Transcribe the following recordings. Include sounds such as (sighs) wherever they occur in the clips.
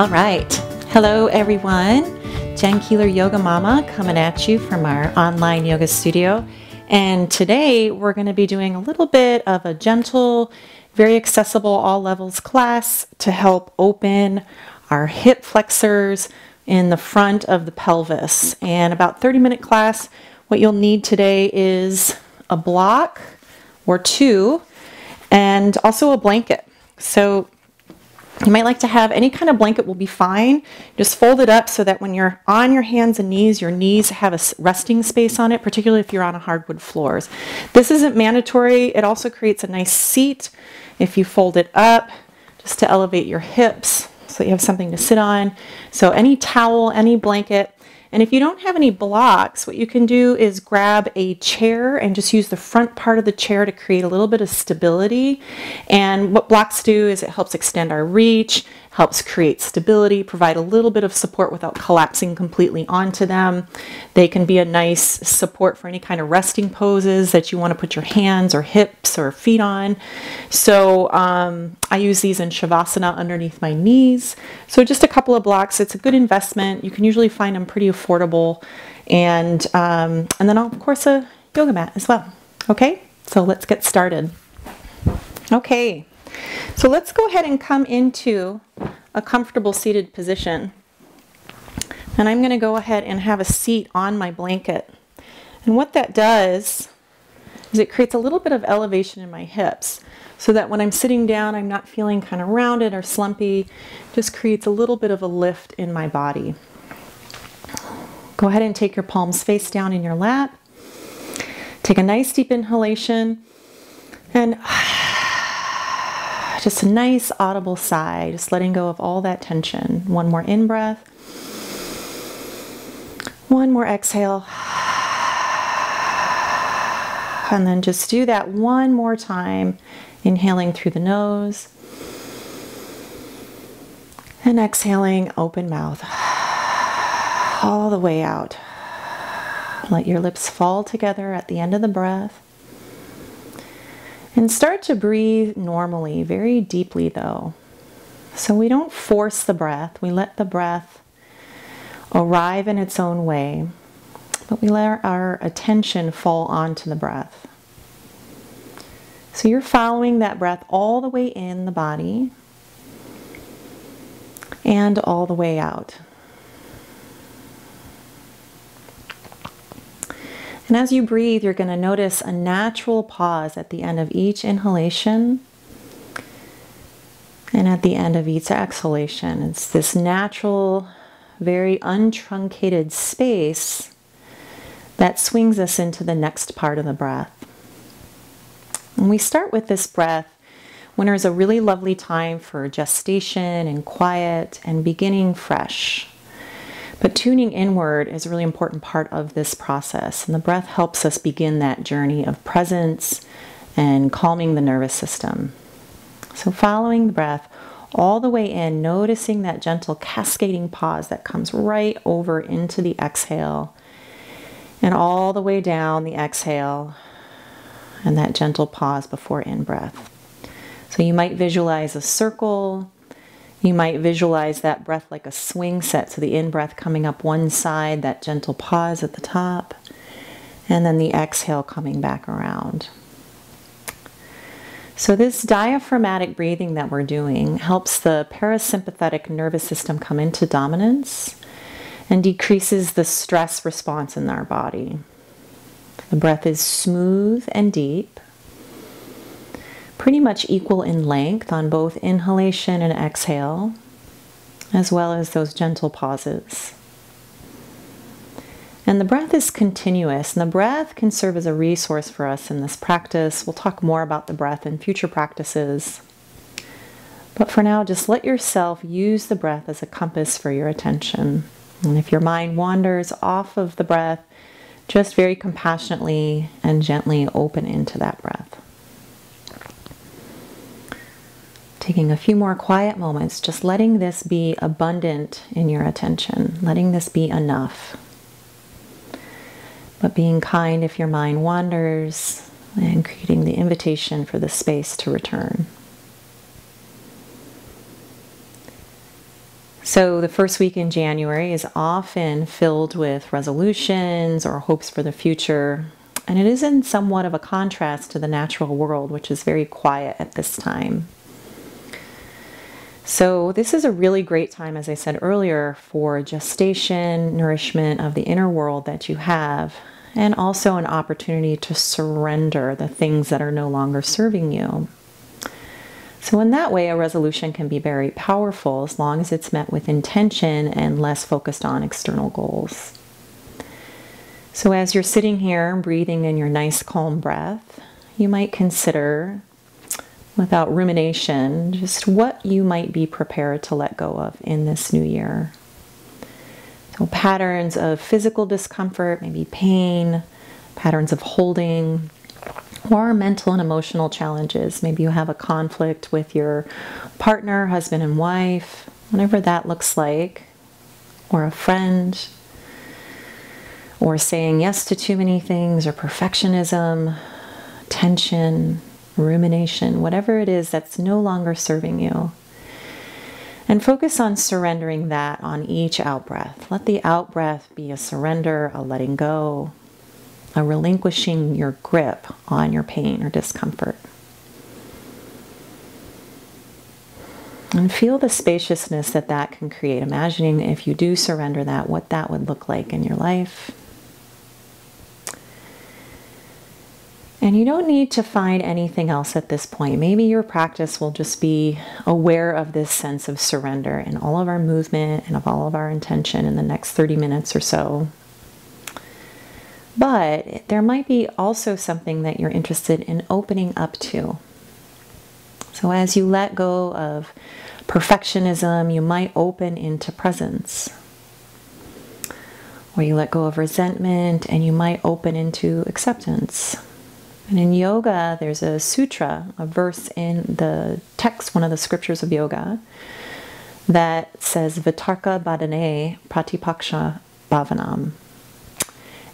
All right. Hello, everyone. Jen Keeler Yoga Mama coming at you from our online yoga studio. And today we're going to be doing a little bit of a gentle, very accessible, all levels class to help open our hip flexors in the front of the pelvis. And about 30 minute class, what you'll need today is a block or two and also a blanket. So you might like to have any kind of blanket will be fine. Just fold it up so that when you're on your hands and knees, your knees have a resting space on it, particularly if you're on a hardwood floors. This isn't mandatory. It also creates a nice seat if you fold it up just to elevate your hips so you have something to sit on. So any towel, any blanket, and if you don't have any blocks, what you can do is grab a chair and just use the front part of the chair to create a little bit of stability. And what blocks do is it helps extend our reach, helps create stability, provide a little bit of support without collapsing completely onto them. They can be a nice support for any kind of resting poses that you want to put your hands or hips or feet on. So um, I use these in Shavasana underneath my knees. So just a couple of blocks. It's a good investment. You can usually find them pretty affordable. And, um, and then of course a yoga mat as well. Okay, so let's get started. Okay, so let's go ahead and come into a comfortable seated position. And I'm going to go ahead and have a seat on my blanket. And what that does is it creates a little bit of elevation in my hips so that when I'm sitting down, I'm not feeling kind of rounded or slumpy. Just creates a little bit of a lift in my body. Go ahead and take your palms face down in your lap. Take a nice deep inhalation and just a nice audible sigh, just letting go of all that tension. One more in breath. One more exhale. And then just do that one more time, inhaling through the nose and exhaling open mouth all the way out. Let your lips fall together at the end of the breath. And start to breathe normally, very deeply though. So we don't force the breath, we let the breath arrive in its own way, but we let our attention fall onto the breath. So you're following that breath all the way in the body and all the way out. And as you breathe, you're going to notice a natural pause at the end of each inhalation and at the end of each exhalation. It's this natural, very untruncated space that swings us into the next part of the breath. And we start with this breath Winter is a really lovely time for gestation and quiet and beginning fresh. But tuning inward is a really important part of this process, and the breath helps us begin that journey of presence and calming the nervous system. So, following the breath all the way in, noticing that gentle cascading pause that comes right over into the exhale, and all the way down the exhale, and that gentle pause before in breath. So, you might visualize a circle you might visualize that breath like a swing set. So the in breath coming up one side, that gentle pause at the top, and then the exhale coming back around. So, this diaphragmatic breathing that we're doing helps the parasympathetic nervous system come into dominance and decreases the stress response in our body. The breath is smooth and deep pretty much equal in length on both inhalation and exhale, as well as those gentle pauses. And the breath is continuous, and the breath can serve as a resource for us in this practice. We'll talk more about the breath in future practices. But for now, just let yourself use the breath as a compass for your attention. And if your mind wanders off of the breath, just very compassionately and gently open into that breath. Taking a few more quiet moments, just letting this be abundant in your attention, letting this be enough. But being kind if your mind wanders and creating the invitation for the space to return. So, the first week in January is often filled with resolutions or hopes for the future, and it is in somewhat of a contrast to the natural world, which is very quiet at this time. So, this is a really great time, as I said earlier, for gestation, nourishment of the inner world that you have, and also an opportunity to surrender the things that are no longer serving you. So, in that way, a resolution can be very powerful as long as it's met with intention and less focused on external goals. So, as you're sitting here breathing in your nice, calm breath, you might consider without rumination, just what you might be prepared to let go of in this new year. So, patterns of physical discomfort, maybe pain, patterns of holding, or mental and emotional challenges. Maybe you have a conflict with your partner, husband, and wife, whatever that looks like, or a friend, or saying yes to too many things, or perfectionism, tension, rumination, whatever it is that's no longer serving you. And focus on surrendering that on each out breath. Let the out breath be a surrender, a letting go, a relinquishing your grip on your pain or discomfort. And feel the spaciousness that that can create. Imagining if you do surrender that, what that would look like in your life. And you don't need to find anything else at this point. Maybe your practice will just be aware of this sense of surrender in all of our movement and of all of our intention in the next 30 minutes or so. But there might be also something that you're interested in opening up to. So as you let go of perfectionism, you might open into presence. Or you let go of resentment and you might open into acceptance. And in yoga, there's a sutra, a verse in the text, one of the scriptures of yoga, that says Vitarka Badhane Pratipaksha Bhavanam.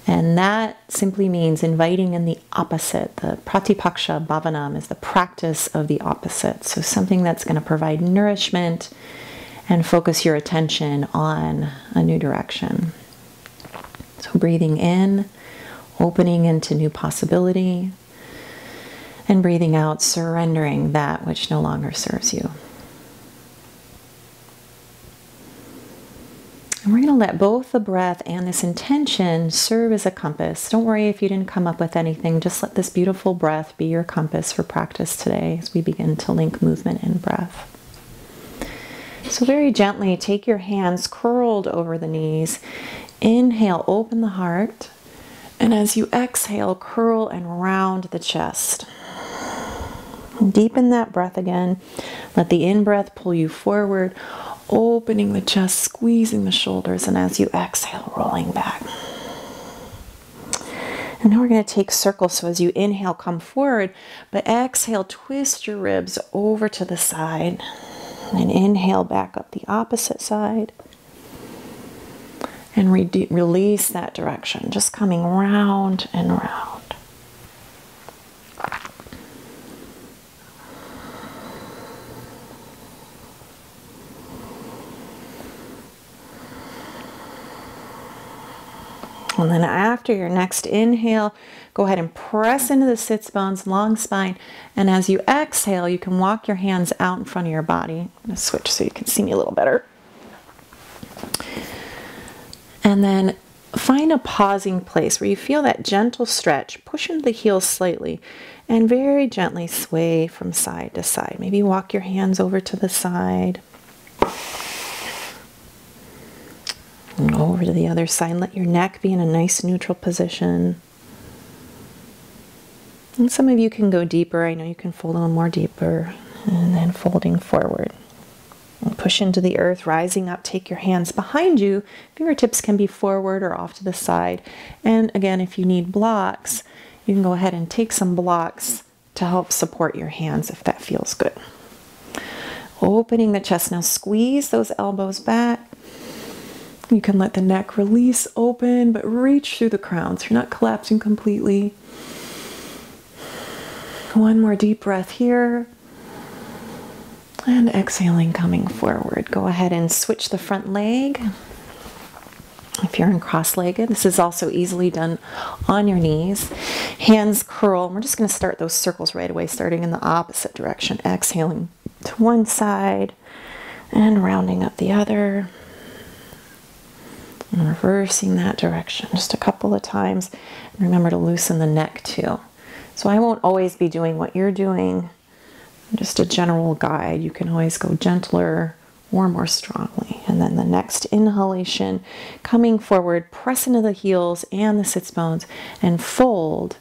And that simply means inviting in the opposite. The Pratipaksha Bhavanam is the practice of the opposite. So something that's going to provide nourishment and focus your attention on a new direction. So breathing in, opening into new possibility, and breathing out, surrendering that which no longer serves you. And we're going to let both the breath and this intention serve as a compass. Don't worry if you didn't come up with anything. Just let this beautiful breath be your compass for practice today as we begin to link movement and breath. So, very gently take your hands curled over the knees. Inhale, open the heart. And as you exhale, curl and round the chest. Deepen that breath again. Let the in breath pull you forward, opening the chest, squeezing the shoulders, and as you exhale, rolling back. And now we're going to take circles. So as you inhale, come forward, but exhale, twist your ribs over to the side. And inhale back up the opposite side. And re release that direction, just coming round and round. And then after your next inhale, go ahead and press into the sits bones, long spine. And as you exhale, you can walk your hands out in front of your body. I'm to switch so you can see me a little better. And then find a pausing place where you feel that gentle stretch. Push into the heels slightly and very gently sway from side to side. Maybe walk your hands over to the side. And over to the other side. Let your neck be in a nice neutral position. And some of you can go deeper. I know you can fold a little more deeper. And then folding forward. And push into the earth, rising up. Take your hands behind you. Fingertips can be forward or off to the side. And again, if you need blocks, you can go ahead and take some blocks to help support your hands if that feels good. Opening the chest. Now squeeze those elbows back. You can let the neck release open, but reach through the crown so you're not collapsing completely. One more deep breath here. And exhaling, coming forward. Go ahead and switch the front leg. If you're in cross legged, this is also easily done on your knees. Hands curl. We're just going to start those circles right away, starting in the opposite direction. Exhaling to one side and rounding up the other. And reversing that direction just a couple of times. And remember to loosen the neck too. So I won't always be doing what you're doing, just a general guide. You can always go gentler or more strongly. And then the next inhalation, coming forward, press into the heels and the sits bones and fold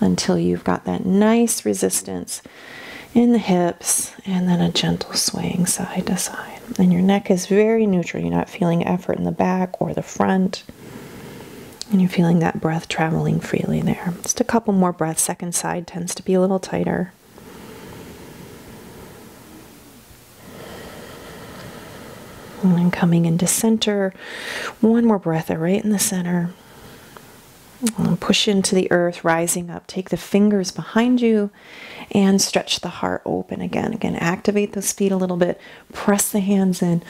until you've got that nice resistance in the hips and then a gentle swaying side to side. And your neck is very neutral. You're not feeling effort in the back or the front. And you're feeling that breath traveling freely there. Just a couple more breaths. Second side tends to be a little tighter. And then coming into center. One more breath right in the center. And push into the earth, rising up. Take the fingers behind you and stretch the heart open again. Again, activate those feet a little bit. Press the hands in.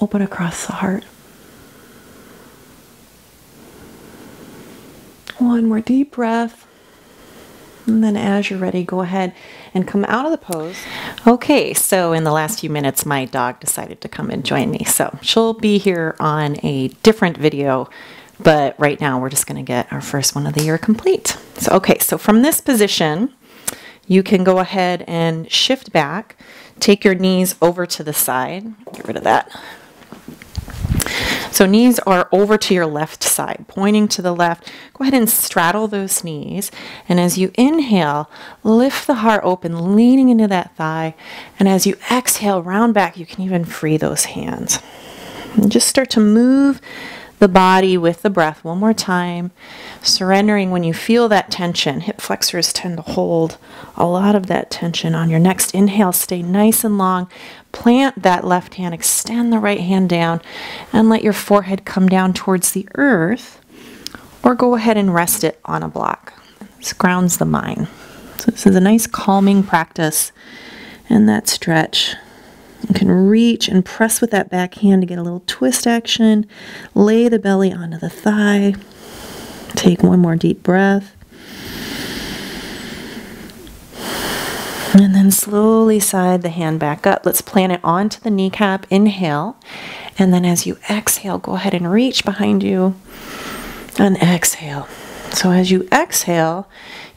Open across the heart. One more deep breath. And then as you're ready, go ahead and come out of the pose. Okay, so in the last few minutes, my dog decided to come and join me. So she'll be here on a different video, but right now we're just gonna get our first one of the year complete. So, okay, so from this position, you can go ahead and shift back, take your knees over to the side, get rid of that. So knees are over to your left side, pointing to the left. Go ahead and straddle those knees. And as you inhale, lift the heart open, leaning into that thigh. And as you exhale, round back, you can even free those hands. And just start to move the body with the breath one more time, surrendering when you feel that tension. Hip flexors tend to hold a lot of that tension on your next inhale. Stay nice and long. Plant that left hand, extend the right hand down, and let your forehead come down towards the earth, or go ahead and rest it on a block. This grounds the mind. So, this is a nice calming practice, and that stretch you can reach and press with that back hand to get a little twist action. Lay the belly onto the thigh. Take one more deep breath. And then slowly side the hand back up. Let's plant it onto the kneecap. Inhale. And then as you exhale, go ahead and reach behind you and exhale. So as you exhale,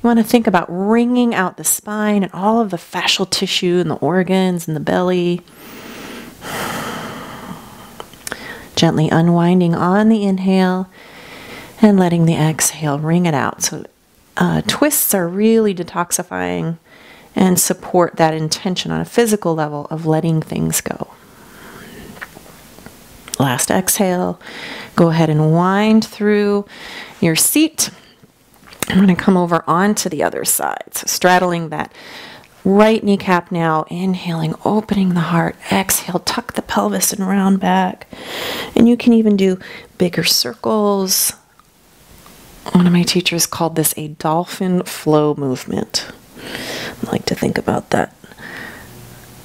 want to think about wringing out the spine and all of the fascial tissue and the organs and the belly. (sighs) Gently unwinding on the inhale and letting the exhale wring it out. So, uh, twists are really detoxifying and support that intention on a physical level of letting things go. Last exhale, go ahead and wind through your seat. I'm going to come over onto the other side. So, straddling that Right kneecap now, inhaling, opening the heart. Exhale, tuck the pelvis and round back. And you can even do bigger circles. One of my teachers called this a dolphin flow movement. I like to think about that.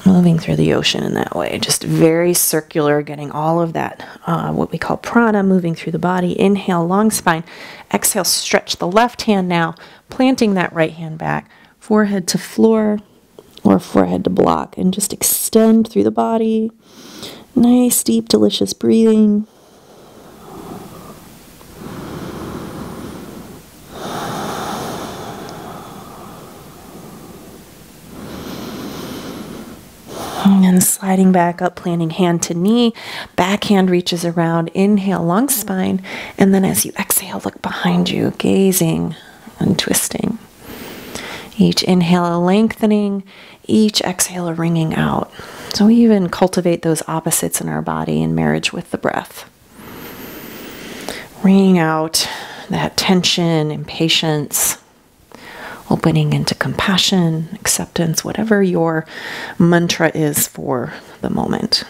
Moving through the ocean in that way, just very circular, getting all of that, uh, what we call prana, moving through the body. Inhale, long spine. Exhale, stretch the left hand now, planting that right hand back, forehead to floor or forehead to block and just extend through the body. Nice, deep, delicious breathing. And sliding back up, planting hand to knee. Back hand reaches around. Inhale, long spine. And then as you exhale, look behind you, gazing and twisting. Each inhale, a lengthening each exhale a wringing out. So we even cultivate those opposites in our body in marriage with the breath. Wringing out that tension, impatience, opening into compassion, acceptance, whatever your mantra is for the moment.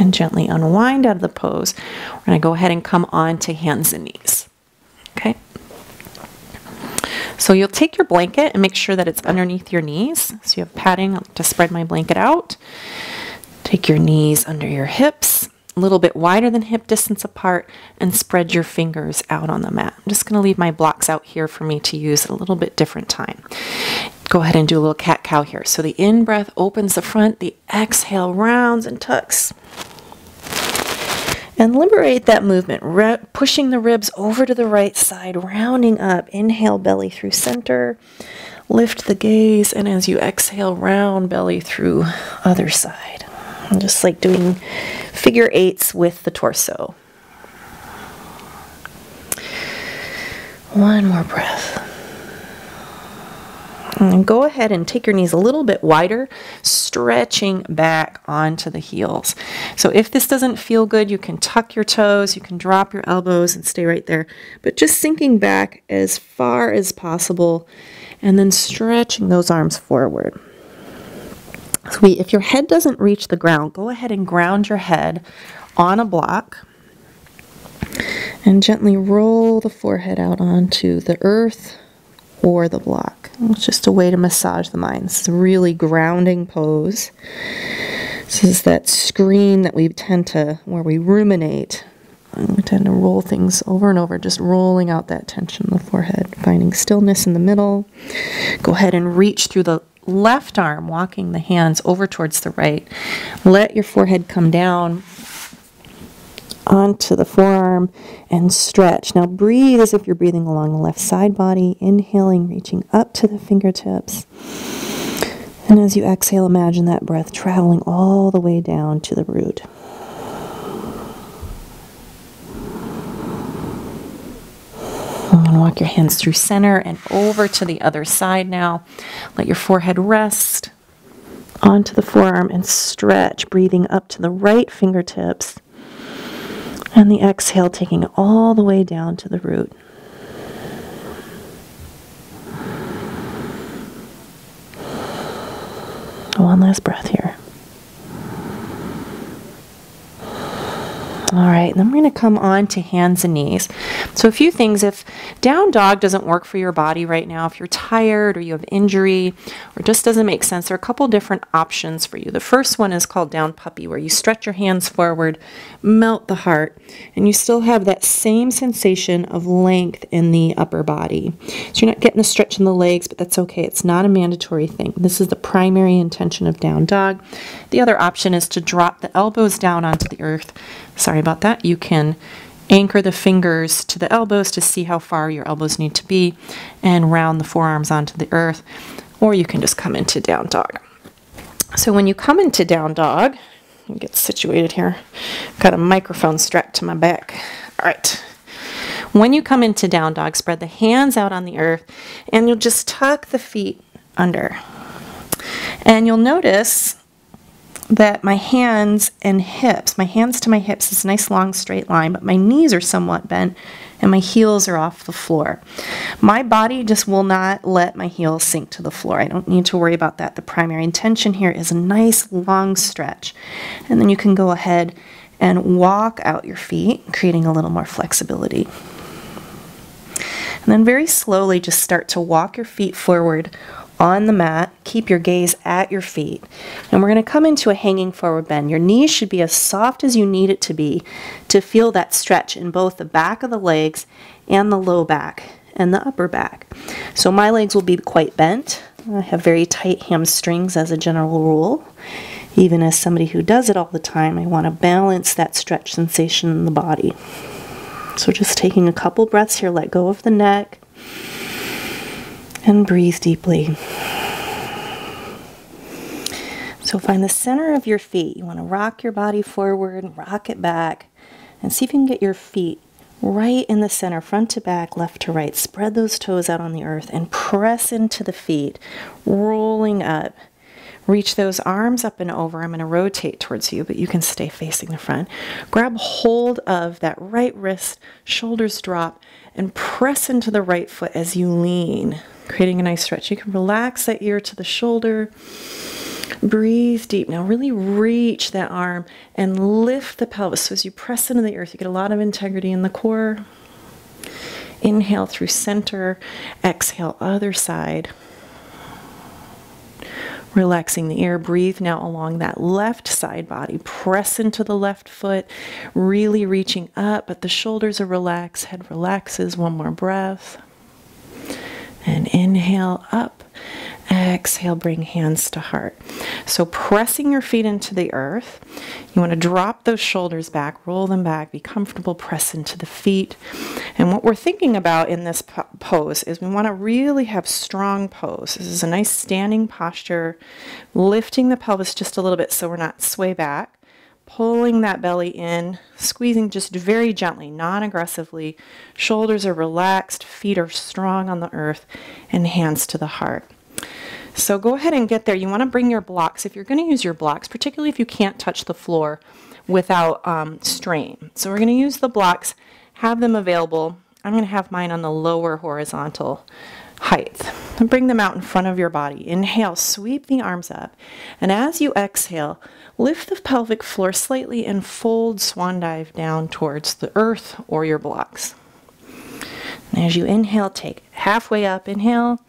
And gently unwind out of the pose. We're going to go ahead and come on to hands and knees. Okay? So you'll take your blanket and make sure that it's underneath your knees. So you have padding to spread my blanket out. Take your knees under your hips, a little bit wider than hip distance apart, and spread your fingers out on the mat. I'm just going to leave my blocks out here for me to use a little bit different time. Go ahead and do a little cat cow here. So the in breath opens the front, the exhale rounds and tucks. And liberate that movement, Re pushing the ribs over to the right side, rounding up. Inhale, belly through center. Lift the gaze, and as you exhale, round belly through other side. I'm just like doing figure eights with the torso. One more breath. And go ahead and take your knees a little bit wider, stretching back onto the heels. So if this doesn't feel good, you can tuck your toes, you can drop your elbows and stay right there. But just sinking back as far as possible and then stretching those arms forward. Sweet. If your head doesn't reach the ground, go ahead and ground your head on a block and gently roll the forehead out onto the earth or the block. It's just a way to massage the mind. It's a really grounding pose. This is that screen that we tend to, where we ruminate. We tend to roll things over and over, just rolling out that tension in the forehead, finding stillness in the middle. Go ahead and reach through the left arm, walking the hands over towards the right. Let your forehead come down onto the forearm and stretch. Now breathe as if you're breathing along the left side body, inhaling, reaching up to the fingertips. And as you exhale, imagine that breath traveling all the way down to the root. And walk your hands through center and over to the other side now. Let your forehead rest onto the forearm and stretch, breathing up to the right fingertips and the exhale taking all the way down to the root. One last breath here. All right, then we're going to come on to hands and knees. So, a few things. If down dog doesn't work for your body right now, if you're tired or you have injury or just doesn't make sense, there are a couple different options for you. The first one is called down puppy, where you stretch your hands forward, melt the heart, and you still have that same sensation of length in the upper body. So, you're not getting a stretch in the legs, but that's okay. It's not a mandatory thing. This is the primary intention of down dog. The other option is to drop the elbows down onto the earth. Sorry about that. You can Anchor the fingers to the elbows to see how far your elbows need to be and round the forearms onto the earth, or you can just come into down dog. So when you come into down dog, get situated here. Got a microphone strapped to my back. All right. When you come into down dog, spread the hands out on the earth and you'll just tuck the feet under. And you'll notice that my hands and hips, my hands to my hips is a nice long straight line, but my knees are somewhat bent and my heels are off the floor. My body just will not let my heels sink to the floor. I don't need to worry about that. The primary intention here is a nice long stretch. And then you can go ahead and walk out your feet, creating a little more flexibility. And then very slowly just start to walk your feet forward on the mat. Keep your gaze at your feet. And we're going to come into a hanging forward bend. Your knees should be as soft as you need it to be to feel that stretch in both the back of the legs and the low back and the upper back. So my legs will be quite bent. I have very tight hamstrings as a general rule. Even as somebody who does it all the time, I want to balance that stretch sensation in the body. So just taking a couple breaths here, let go of the neck and breathe deeply. So find the center of your feet. You want to rock your body forward, rock it back, and see if you can get your feet right in the center, front to back, left to right. Spread those toes out on the earth and press into the feet, rolling up. Reach those arms up and over. I'm going to rotate towards you, but you can stay facing the front. Grab hold of that right wrist, shoulders drop, and press into the right foot as you lean creating a nice stretch. You can relax that ear to the shoulder. Breathe deep. Now, really reach that arm and lift the pelvis. So, as you press into the earth, you get a lot of integrity in the core. Inhale through center, exhale other side. Relaxing the air, breathe now along that left side body. Press into the left foot, really reaching up, but the shoulders are relaxed. Head relaxes. One more breath. And inhale up. Exhale, bring hands to heart. So pressing your feet into the earth. You want to drop those shoulders back, roll them back, be comfortable, press into the feet. And what we're thinking about in this pose is we want to really have strong pose. This is a nice standing posture, lifting the pelvis just a little bit so we're not sway back pulling that belly in, squeezing just very gently, non aggressively. Shoulders are relaxed, feet are strong on the earth, and hands to the heart. So go ahead and get there. You want to bring your blocks, if you're going to use your blocks, particularly if you can't touch the floor without um, strain. So we're going to use the blocks, have them available. I'm going to have mine on the lower horizontal height. And bring them out in front of your body. Inhale, sweep the arms up. And as you exhale, lift the pelvic floor slightly and fold swan dive down towards the earth or your blocks. And as you inhale, take halfway up, inhale,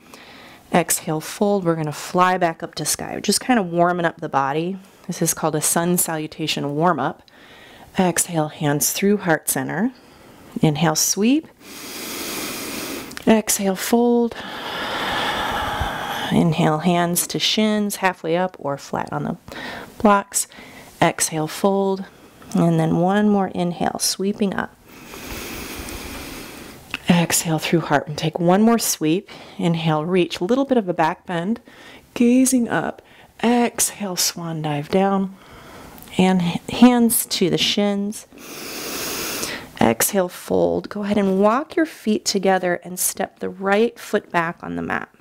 exhale, fold. We're going to fly back up to sky, just kind of warming up the body. This is called a sun salutation warm up. Exhale, hands through heart center. Inhale, sweep. Exhale, fold. Inhale, hands to shins, halfway up or flat on the blocks. Exhale, fold. And then one more inhale, sweeping up. Exhale through heart and take one more sweep. Inhale, reach, a little bit of a back bend, gazing up. Exhale, swan dive down. And hands to the shins. Exhale, fold. Go ahead and walk your feet together and step the right foot back on the mat.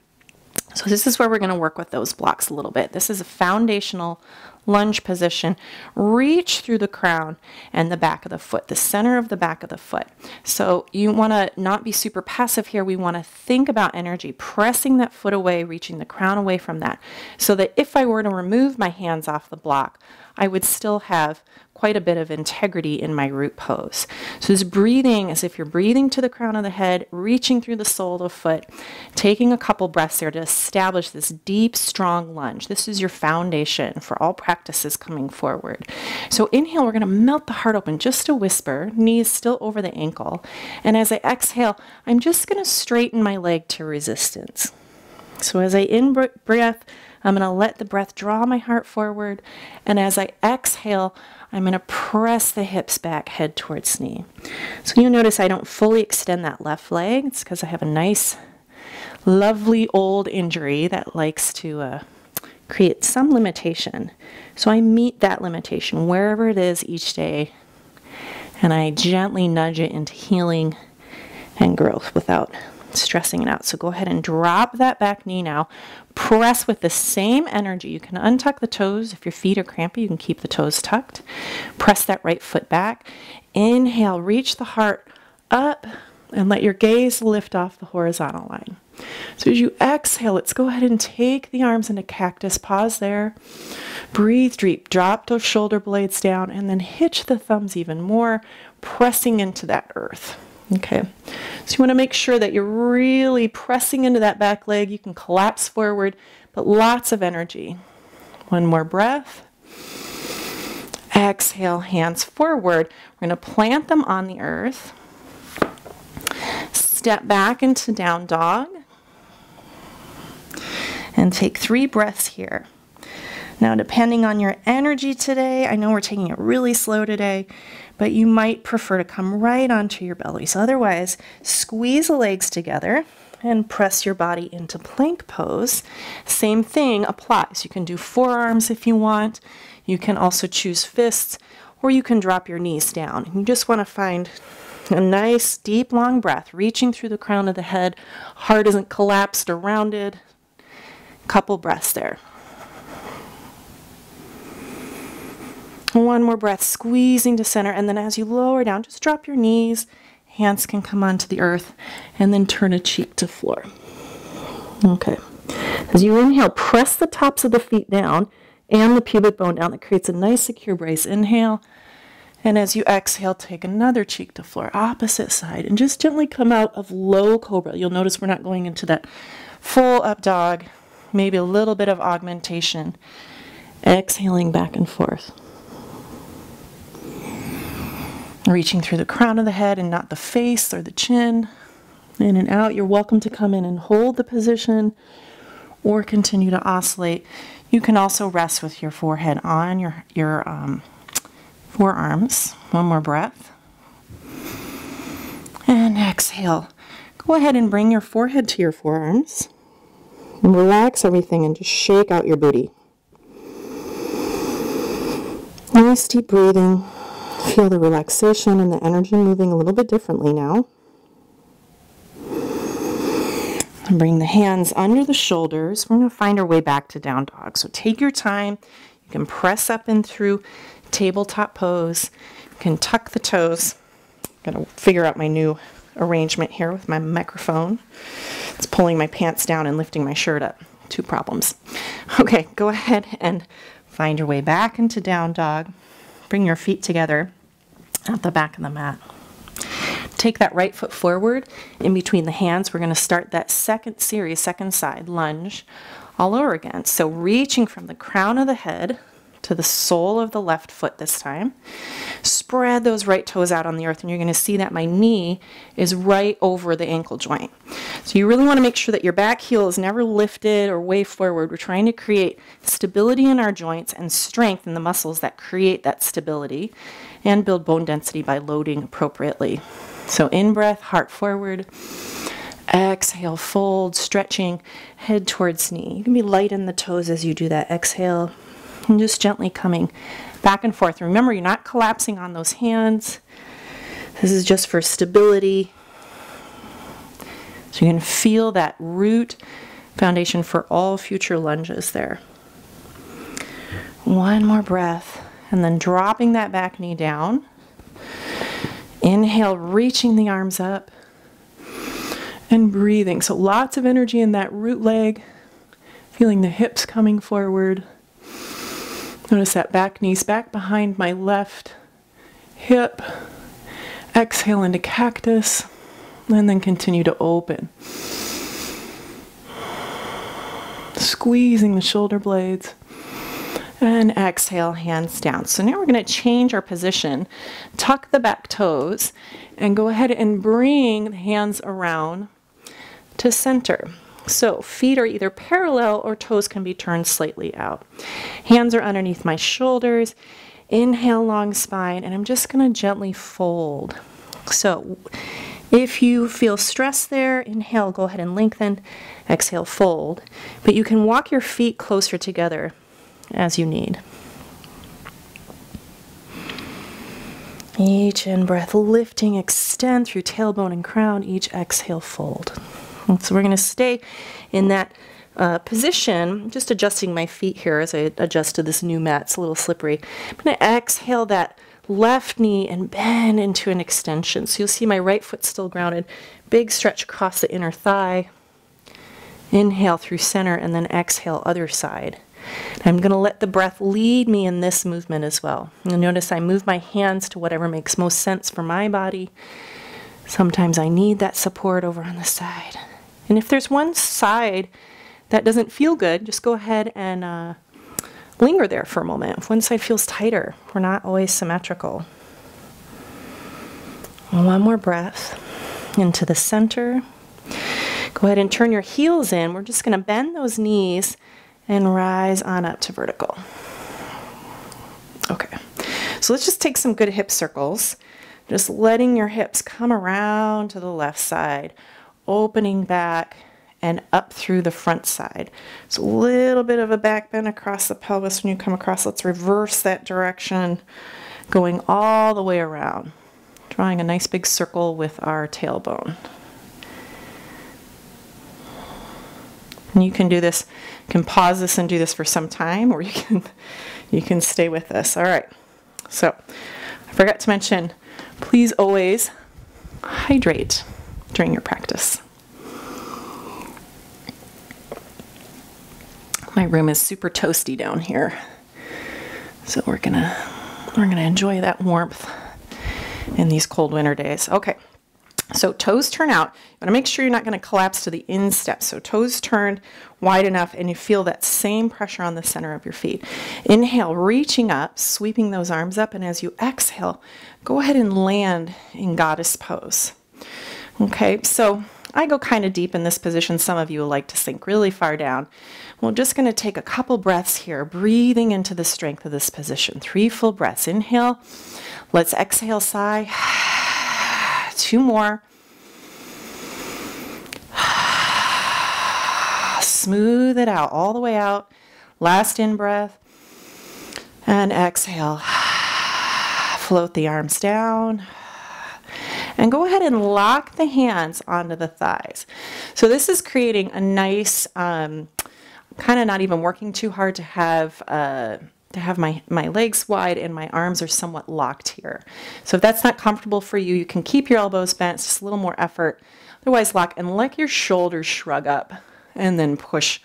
So this is where we're going to work with those blocks a little bit. This is a foundational lunge position. Reach through the crown and the back of the foot, the center of the back of the foot. So you want to not be super passive here. We want to think about energy, pressing that foot away, reaching the crown away from that, so that if I were to remove my hands off the block, I would still have quite a bit of integrity in my root pose. So this breathing as if you're breathing to the crown of the head, reaching through the sole of the foot, taking a couple breaths there to establish this deep, strong lunge. This is your foundation for all practices coming forward. So inhale, we're going to melt the heart open just a whisper, knees still over the ankle. And as I exhale, I'm just going to straighten my leg to resistance. So as I in breath, I'm going to let the breath draw my heart forward. And as I exhale, I'm going to press the hips back, head towards knee. So you notice I don't fully extend that left leg. It's because I have a nice, lovely old injury that likes to uh, create some limitation. So I meet that limitation wherever it is each day, and I gently nudge it into healing and growth without stressing it out. So go ahead and drop that back knee now. Press with the same energy. You can untuck the toes. If your feet are crampy, you can keep the toes tucked. Press that right foot back. Inhale, reach the heart up and let your gaze lift off the horizontal line. So as you exhale, let's go ahead and take the arms into cactus. Pause there. Breathe deep. Drop those shoulder blades down and then hitch the thumbs even more, pressing into that earth. Okay, so you want to make sure that you're really pressing into that back leg. You can collapse forward, but lots of energy. One more breath. Exhale, hands forward. We're going to plant them on the earth. Step back into down dog. And take three breaths here. Now, depending on your energy today, I know we're taking it really slow today but you might prefer to come right onto your belly. So otherwise, squeeze the legs together and press your body into plank pose. Same thing applies. You can do forearms if you want. You can also choose fists, or you can drop your knees down. You just want to find a nice, deep, long breath, reaching through the crown of the head. Heart isn't collapsed or rounded. Couple breaths there. One more breath, squeezing to center. And then as you lower down, just drop your knees. Hands can come onto the earth. And then turn a cheek to floor. Okay. As you inhale, press the tops of the feet down and the pubic bone down. That creates a nice secure brace. Inhale. And as you exhale, take another cheek to floor, opposite side, and just gently come out of low cobra. You'll notice we're not going into that full up dog, maybe a little bit of augmentation. Exhaling back and forth. Reaching through the crown of the head and not the face or the chin. In and out. You're welcome to come in and hold the position or continue to oscillate. You can also rest with your forehead on your, your um, forearms. One more breath. And exhale. Go ahead and bring your forehead to your forearms. And relax everything and just shake out your booty. Nice deep breathing. Feel the relaxation and the energy moving a little bit differently now. And bring the hands under the shoulders. We're going to find our way back to down dog. So take your time. You can press up and through tabletop pose. You can tuck the toes. I'm going to figure out my new arrangement here with my microphone. It's pulling my pants down and lifting my shirt up. Two problems. (laughs) Okay, go ahead and find your way back into down dog. Bring your feet together at the back of the mat. Take that right foot forward in between the hands. We're going to start that second series, second side lunge all over again. So reaching from the crown of the head to the sole of the left foot this time. Spread those right toes out on the earth, and you're going to see that my knee is right over the ankle joint. So you really want to make sure that your back heel is never lifted or way forward. We're trying to create stability in our joints and strength in the muscles that create that stability and build bone density by loading appropriately. So in breath, heart forward. Exhale, fold, stretching, head towards knee. You can be light in the toes as you do that. Exhale, and just gently coming back and forth. Remember, you're not collapsing on those hands. This is just for stability. So you can feel that root foundation for all future lunges there. One more breath, and then dropping that back knee down. Inhale, reaching the arms up and breathing. So lots of energy in that root leg, feeling the hips coming forward. Notice that back knee's back behind my left hip. Exhale into cactus and then continue to open. Squeezing the shoulder blades and exhale, hands down. So now we're going to change our position, tuck the back toes, and go ahead and bring the hands around to center. So feet are either parallel or toes can be turned slightly out. Hands are underneath my shoulders. Inhale, long spine, and I'm just going to gently fold. So if you feel stress there, inhale, go ahead and lengthen. Exhale, fold. But you can walk your feet closer together as you need. Each in breath, lifting, extend through tailbone and crown. Each exhale, fold. So we're going to stay in that uh, position, just adjusting my feet here as I adjust to this new mat. It's a little slippery. I'm going to exhale that left knee and bend into an extension. So you'll see my right foot still grounded. Big stretch across the inner thigh. Inhale through center and then exhale other side. I'm going to let the breath lead me in this movement as well. You'll notice I move my hands to whatever makes most sense for my body. Sometimes I need that support over on the side. And if there's one side that doesn't feel good, just go ahead and uh, linger there for a moment. If one side feels tighter, we're not always symmetrical. One more breath into the center. Go ahead and turn your heels in. We're just going to bend those knees and rise on up to vertical. Okay, so let's just take some good hip circles. Just letting your hips come around to the left side, opening back and up through the front side. So a little bit of a back bend across the pelvis when you come across. Let's reverse that direction, going all the way around, drawing a nice big circle with our tailbone. And you can do this, you can pause this and do this for some time, or you can (laughs) you can stay with this. All right. So I forgot to mention, please always hydrate during your practice. My room is super toasty down here. So we're gonna We're going to enjoy that warmth in these cold winter days. Okay. So toes turn out. You want to make sure you're not going to collapse to the instep. So toes turned wide enough and you feel that same pressure on the center of your feet. Inhale, reaching up, sweeping those arms up, and as you exhale, go ahead and land in goddess pose. Okay, so I go kind of deep in this position. Some of you will like to sink really far down. We're just going to take a couple breaths here, breathing into the strength of this position. Three full breaths. Inhale. Let's exhale, sigh. (sighs) Two more. (sighs) Smooth it out all the way out. Last in breath. And exhale. (sighs) Float the arms down. And go ahead and lock the hands onto the thighs. So this is creating a nice, um, kind of not even working too hard to have uh, to have my, my legs wide and my arms are somewhat locked here. So if that's not comfortable for you, you can keep your elbows bent, just a little more effort. Otherwise, lock and let your shoulders shrug up and then push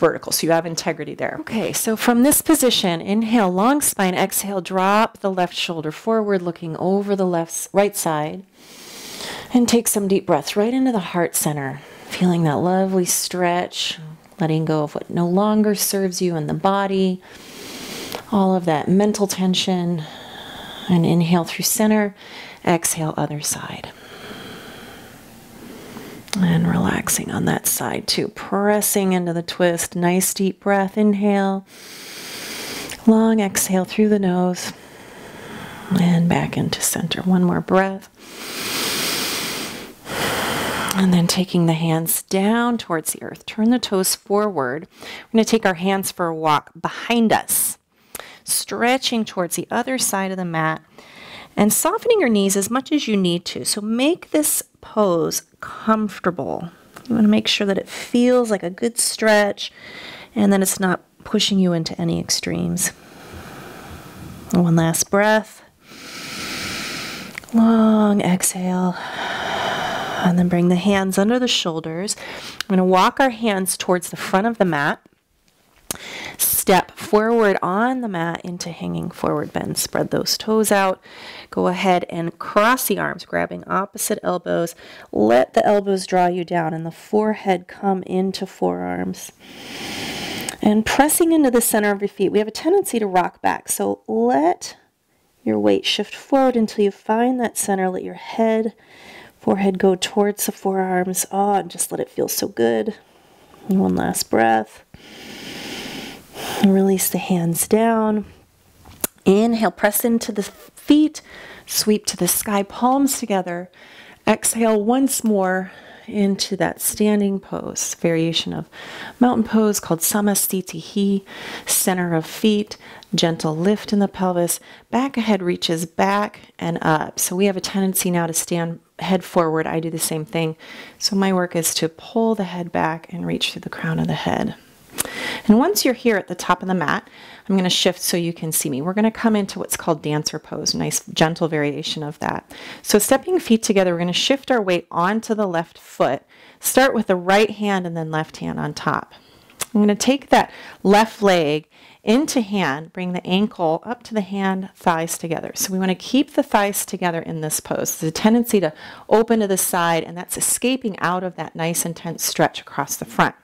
vertical. So you have integrity there. Okay, so from this position, inhale, long spine, exhale, drop the left shoulder forward, looking over the left right side. And take some deep breaths right into the heart center, feeling that lovely stretch, letting go of what no longer serves you in the body all of that mental tension. And inhale through center, exhale, other side. And relaxing on that side too. Pressing into the twist. Nice deep breath. Inhale. Long exhale through the nose. And back into center. One more breath. And then taking the hands down towards the earth. Turn the toes forward. We're going to take our hands for a walk behind us stretching towards the other side of the mat and softening your knees as much as you need to. So make this pose comfortable. You want to make sure that it feels like a good stretch and that it's not pushing you into any extremes. One last breath. Long exhale. And then bring the hands under the shoulders. I'm going to walk our hands towards the front of the mat step forward on the mat into hanging forward bend. Spread those toes out. Go ahead and cross the arms, grabbing opposite elbows. Let the elbows draw you down and the forehead come into forearms. And pressing into the center of your feet, we have a tendency to rock back. So let your weight shift forward until you find that center. Let your head, forehead go towards the forearms. Oh, and just let it feel so good. One last breath. Release the hands down. Inhale, press into the feet, sweep to the sky, palms together. Exhale once more into that standing pose, variation of mountain pose called Samasthiti, center of feet, gentle lift in the pelvis, back ahead reaches back and up. So we have a tendency now to stand head forward. I do the same thing. So my work is to pull the head back and reach through the crown of the head. And once you're here at the top of the mat, I'm going to shift so you can see me. We're going to come into what's called dancer pose, nice gentle variation of that. So stepping feet together, we're going to shift our weight onto the left foot. Start with the right hand and then left hand on top. I'm going to take that left leg into hand, bring the ankle up to the hand, thighs together. So we want to keep the thighs together in this pose. There's a tendency to open to the side, and that's escaping out of that nice intense stretch across the front.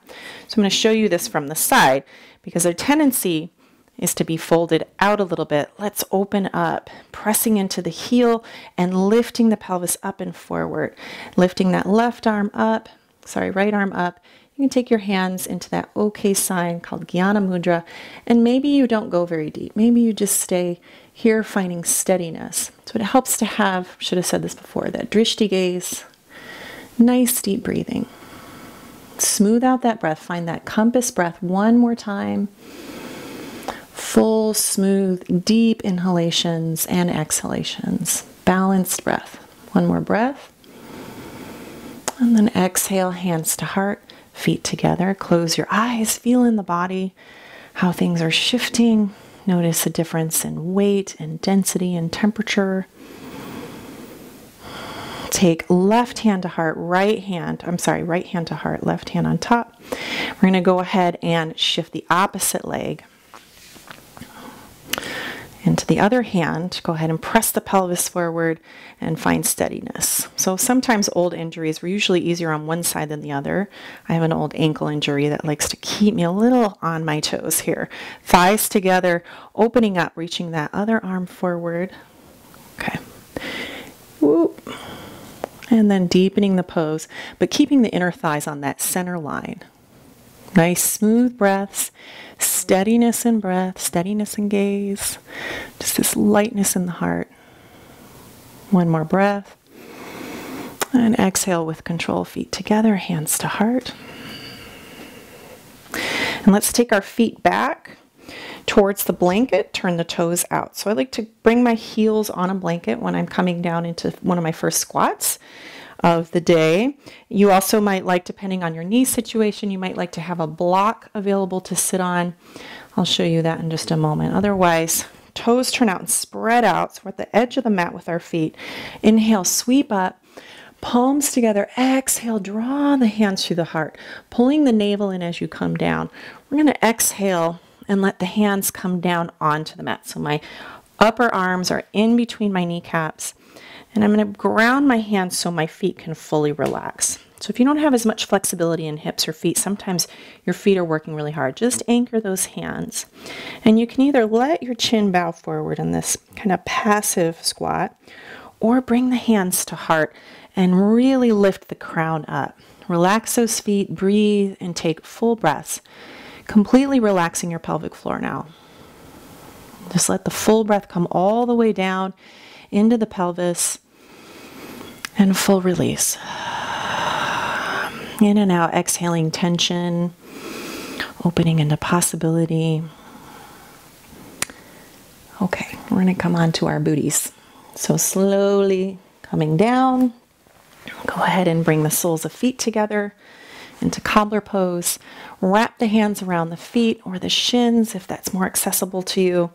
So I'm going to show you this from the side because our tendency is to be folded out a little bit. Let's open up, pressing into the heel and lifting the pelvis up and forward. Lifting that left arm up, sorry, right arm up, you can take your hands into that OK sign called Jnana Mudra, and maybe you don't go very deep. Maybe you just stay here finding steadiness. So it helps to have, should have said this before, that drishti gaze, nice deep breathing. Smooth out that breath. Find that compass breath one more time. Full, smooth, deep inhalations and exhalations. Balanced breath. One more breath. And then exhale, hands to heart feet together. Close your eyes, feel in the body how things are shifting. Notice the difference in weight and density and temperature. Take left hand to heart, right hand, I'm sorry, right hand to heart, left hand on top. We're going to go ahead and shift the opposite leg. Into the other hand, go ahead and press the pelvis forward and find steadiness. So sometimes old injuries were usually easier on one side than the other. I have an old ankle injury that likes to keep me a little on my toes here. Thighs together, opening up, reaching that other arm forward. Okay. Whoop. And then deepening the pose, but keeping the inner thighs on that center line. Nice smooth breaths, steadiness in breath, steadiness in gaze, just this lightness in the heart. One more breath. And exhale with control, feet together, hands to heart. And let's take our feet back towards the blanket, turn the toes out. So I like to bring my heels on a blanket when I'm coming down into one of my first squats of the day. You also might like, depending on your knee situation, you might like to have a block available to sit on. I'll show you that in just a moment. Otherwise, toes turn out and spread out. So we're at the edge of the mat with our feet. Inhale, sweep up. Palms together, exhale, draw the hands to the heart, pulling the navel in as you come down. We're going to exhale and let the hands come down onto the mat. So my upper arms are in between my kneecaps. And I'm going to ground my hands so my feet can fully relax. So if you don't have as much flexibility in hips or feet, sometimes your feet are working really hard. Just anchor those hands. And you can either let your chin bow forward in this kind of passive squat, or bring the hands to heart and really lift the crown up. Relax those feet, breathe, and take full breaths. Completely relaxing your pelvic floor now. Just let the full breath come all the way down into the pelvis and full release. In and out, exhaling tension, opening into possibility. Okay, we're going to come on to our booties. So slowly coming down. Go ahead and bring the soles of feet together into cobbler pose. Wrap the hands around the feet or the shins if that's more accessible to you.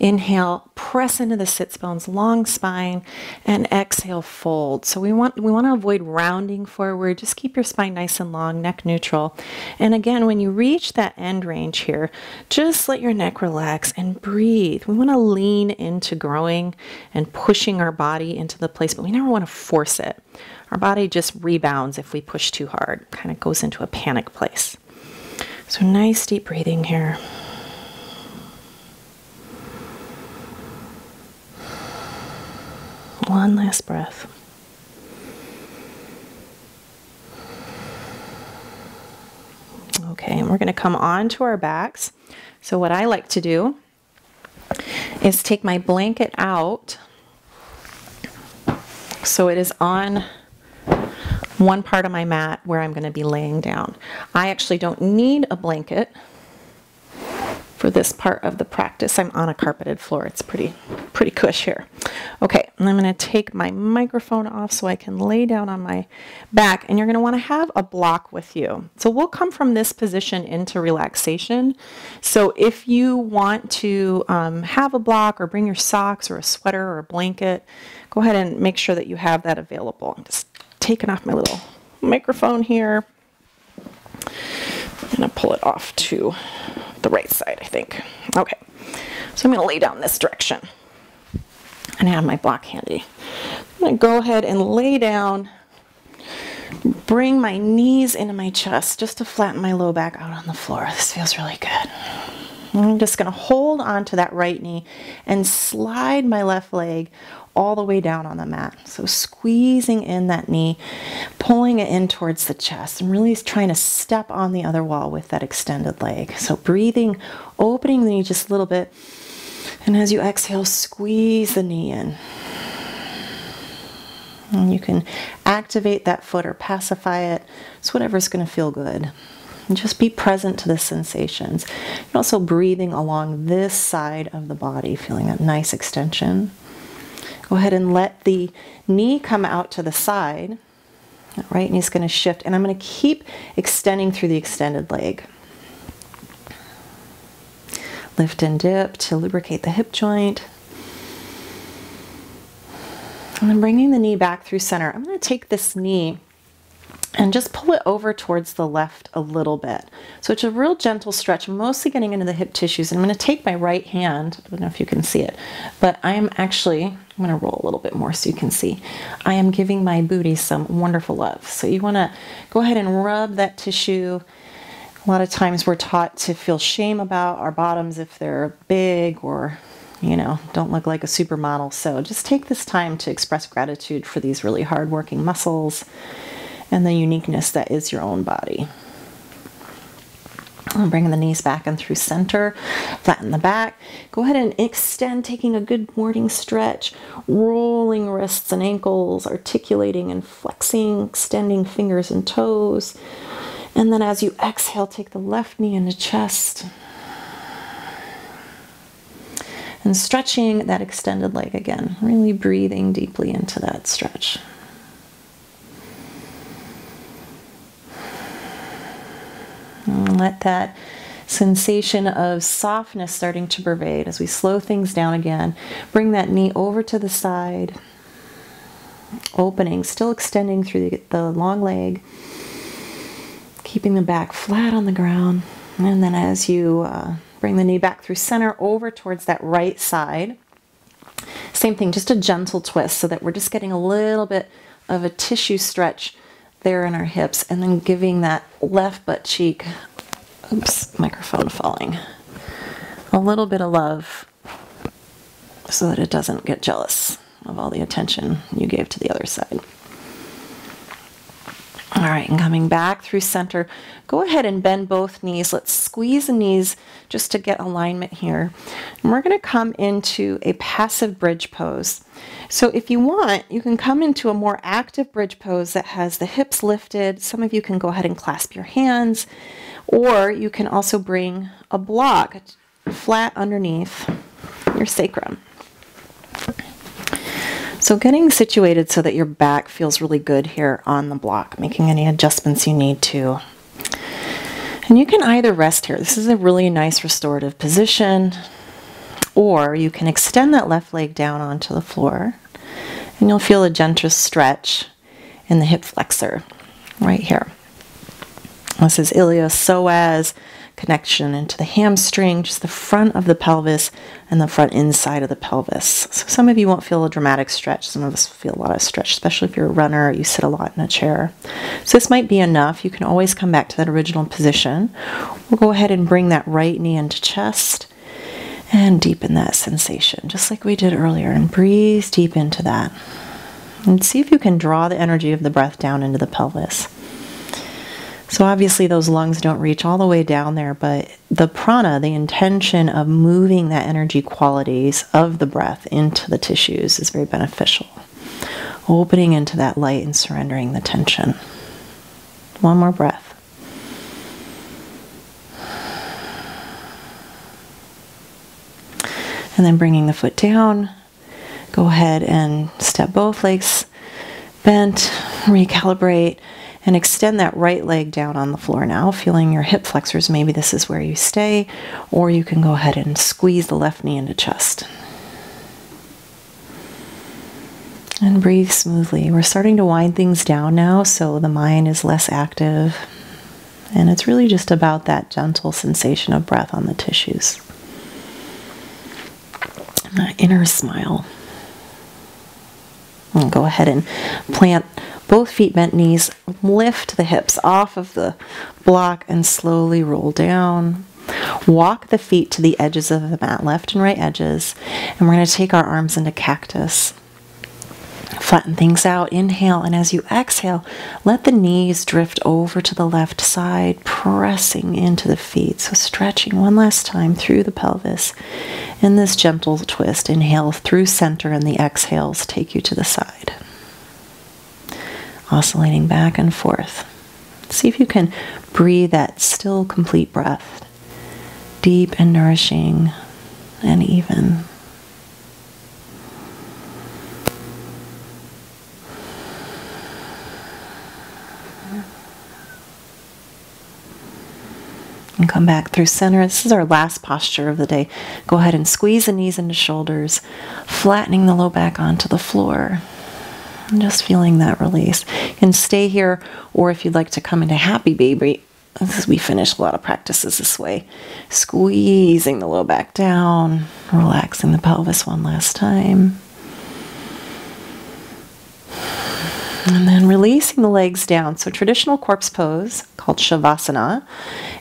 Inhale, press into the sits bones, long spine, and exhale, fold. So we want we want to avoid rounding forward. Just keep your spine nice and long, neck neutral. And again, when you reach that end range here, just let your neck relax and breathe. We want to lean into growing and pushing our body into the place, but we never want to force it. Our body just rebounds if we push too hard, kind of goes into a panic place. So nice deep breathing here. One last breath. Okay, and we're going to come on to our backs. So, what I like to do is take my blanket out so it is on one part of my mat where I'm going to be laying down. I actually don't need a blanket for this part of the practice. I'm on a carpeted floor. It's pretty, pretty cush here. Okay, and I'm going to take my microphone off so I can lay down on my back. And you're going to want to have a block with you. So we'll come from this position into relaxation. So if you want to um, have a block or bring your socks or a sweater or a blanket, go ahead and make sure that you have that available. I'm just taking off my little microphone here. I'm to pull it off to the right side, I think. Okay, so I'm to lay down this direction and have my block handy. I'm to go ahead and lay down, bring my knees into my chest just to flatten my low back out on the floor. This feels really good. I'm just going to hold on to that right knee and slide my left leg all the way down on the mat. So squeezing in that knee, pulling it in towards the chest, and really trying to step on the other wall with that extended leg. So breathing, opening the knee just a little bit. And as you exhale, squeeze the knee in. And you can activate that foot or pacify it. It's whatever's going to feel good. And just be present to the sensations. Also breathing along this side of the body, feeling that nice extension. Go ahead and let the knee come out to the side. Right knee's going to shift, and I'm going to keep extending through the extended leg. Lift and dip to lubricate the hip joint. And then bringing the knee back through center. I'm going to take this knee and just pull it over towards the left a little bit. So it's a real gentle stretch, mostly getting into the hip tissues. And I'm going to take my right hand, I don't know if you can see it, but I am actually, I'm going to roll a little bit more so you can see. I am giving my booty some wonderful love. So you want to go ahead and rub that tissue. A lot of times we're taught to feel shame about our bottoms if they're big or you know, don't look like a supermodel. So just take this time to express gratitude for these really hardworking muscles and the uniqueness that is your own body. Bring the knees back and through center, flatten the back. Go ahead and extend, taking a good morning stretch, rolling wrists and ankles, articulating and flexing, extending fingers and toes. And then as you exhale, take the left knee into chest. And stretching that extended leg again, really breathing deeply into that stretch. And let that sensation of softness starting to pervade as we slow things down again. Bring that knee over to the side, opening, still extending through the, the long leg, keeping the back flat on the ground. And then as you uh, bring the knee back through center over towards that right side, same thing, just a gentle twist so that we're just getting a little bit of a tissue stretch there in our hips and then giving that left butt cheek, oops, microphone falling, a little bit of love so that it doesn't get jealous of all the attention you gave to the other side. All right, and coming back through center, go ahead and bend both knees. Let's squeeze the knees just to get alignment here. And we're going to come into a passive bridge pose. So if you want, you can come into a more active bridge pose that has the hips lifted. Some of you can go ahead and clasp your hands, or you can also bring a block flat underneath your sacrum. So getting situated so that your back feels really good here on the block, making any adjustments you need to. And you can either rest here. This is a really nice restorative position, or you can extend that left leg down onto the floor and you'll feel a gentle stretch in the hip flexor right here. This is iliopsoas connection into the hamstring, just the front of the pelvis and the front inside of the pelvis. So some of you won't feel a dramatic stretch. Some of us feel a lot of stretch, especially if you're a runner or you sit a lot in a chair. So this might be enough. You can always come back to that original position. We'll go ahead and bring that right knee into chest and deepen that sensation, just like we did earlier, and breathe deep into that. And see if you can draw the energy of the breath down into the pelvis. So obviously those lungs don't reach all the way down there, but the prana, the intention of moving that energy qualities of the breath into the tissues is very beneficial. Opening into that light and surrendering the tension. One more breath. And then bringing the foot down, go ahead and step both legs bent, recalibrate and extend that right leg down on the floor now, feeling your hip flexors. Maybe this is where you stay, or you can go ahead and squeeze the left knee into chest. And breathe smoothly. We're starting to wind things down now, so the mind is less active. And it's really just about that gentle sensation of breath on the tissues. And that inner smile. And go ahead and plant both feet bent knees, lift the hips off of the block and slowly roll down. Walk the feet to the edges of the mat, left and right edges, and we're going to take our arms into cactus. Flatten things out, inhale, and as you exhale, let the knees drift over to the left side, pressing into the feet. So, stretching one last time through the pelvis in this gentle twist. Inhale through center, and the exhales take you to the side oscillating back and forth. See if you can breathe that still, complete breath, deep and nourishing and even. And come back through center. This is our last posture of the day. Go ahead and squeeze the knees into shoulders, flattening the low back onto the floor And just feeling that release. You can stay here, or if you'd like to come into happy baby, we finish a lot of practices this way, squeezing the low back down, relaxing the pelvis one last time. And then releasing the legs down. So, traditional corpse pose called Shavasana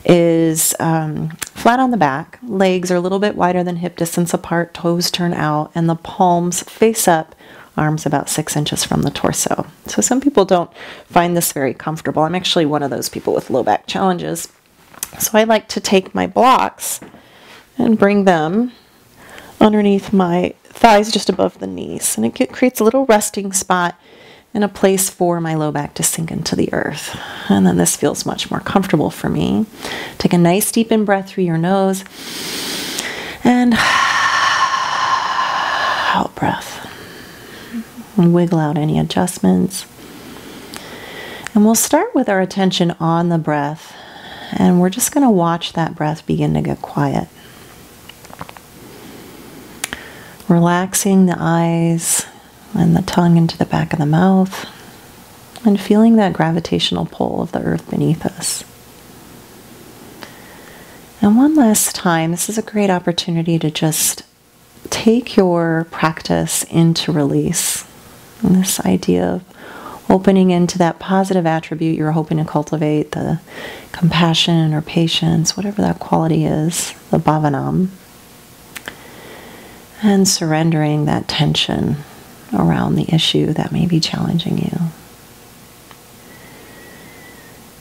is um, flat on the back. Legs are a little bit wider than hip distance apart, toes turn out, and the palms face up, arms about six inches from the torso. So, some people don't find this very comfortable. I'm actually one of those people with low back challenges. So, I like to take my blocks and bring them underneath my thighs just above the knees. And it creates a little resting spot and a place for my low back to sink into the earth. And then this feels much more comfortable for me. Take a nice deep in breath through your nose and (sighs) out breath. And wiggle out any adjustments. And we'll start with our attention on the breath. And we're just going to watch that breath begin to get quiet. Relaxing the eyes, and the tongue into the back of the mouth, and feeling that gravitational pull of the earth beneath us. And one last time, this is a great opportunity to just take your practice into release. And this idea of opening into that positive attribute you're hoping to cultivate the compassion or patience, whatever that quality is, the bhavanam, and surrendering that tension around the issue that may be challenging you.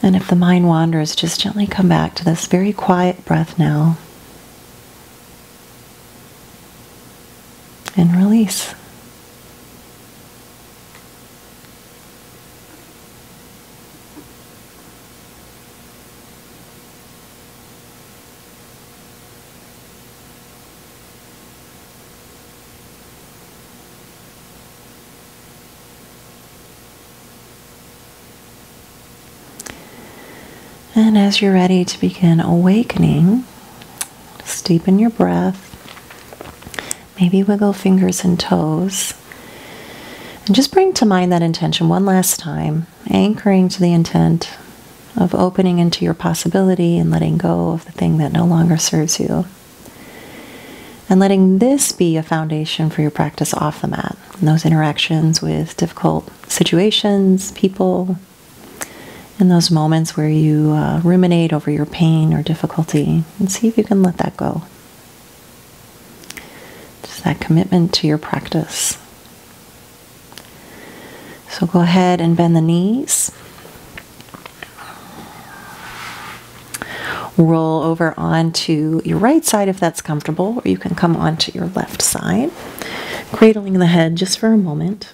And if the mind wanders, just gently come back to this very quiet breath now. And release. And as you're ready to begin awakening, just deepen your breath. Maybe wiggle fingers and toes. And just bring to mind that intention one last time, anchoring to the intent of opening into your possibility and letting go of the thing that no longer serves you. And letting this be a foundation for your practice off the mat. And those interactions with difficult situations, people, in those moments where you uh, ruminate over your pain or difficulty and see if you can let that go. Just that commitment to your practice. So go ahead and bend the knees. Roll over onto your right side if that's comfortable, or you can come onto your left side, cradling the head just for a moment.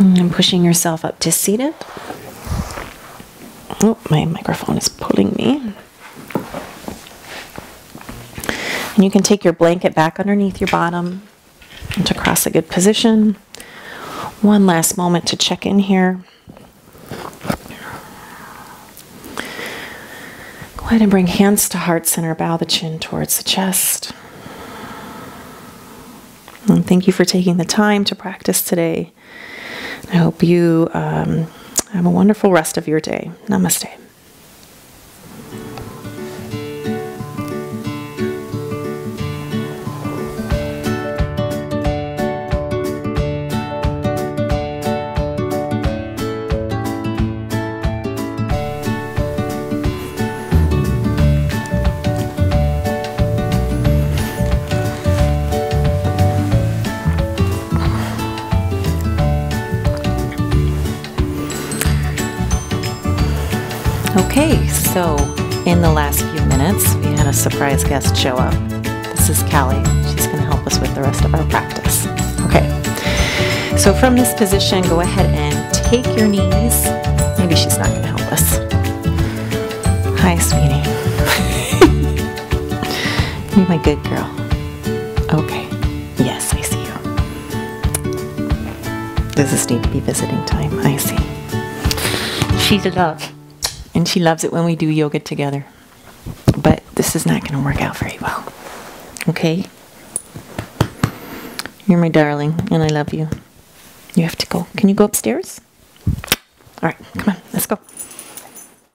And pushing yourself up to seated. Oh, my microphone is pulling me. And you can take your blanket back underneath your bottom to cross a good position. One last moment to check in here. Go ahead and bring hands to heart center, bow the chin towards the chest. And thank you for taking the time to practice today. I hope you um, have a wonderful rest of your day. Namaste. Surprise guest show up. This is Callie. She's going to help us with the rest of our practice. Okay, so from this position, go ahead and take your knees. Maybe she's not going to help us. Hi, sweetie. (laughs) You're my good girl. Okay, yes, I see you. Does this need to be visiting time? I see. She's a love and she loves it when we do yoga together. This is not going to work out very well. Okay? You're my darling, and I love you. You have to go. Can you go upstairs? All right, come on, let's go.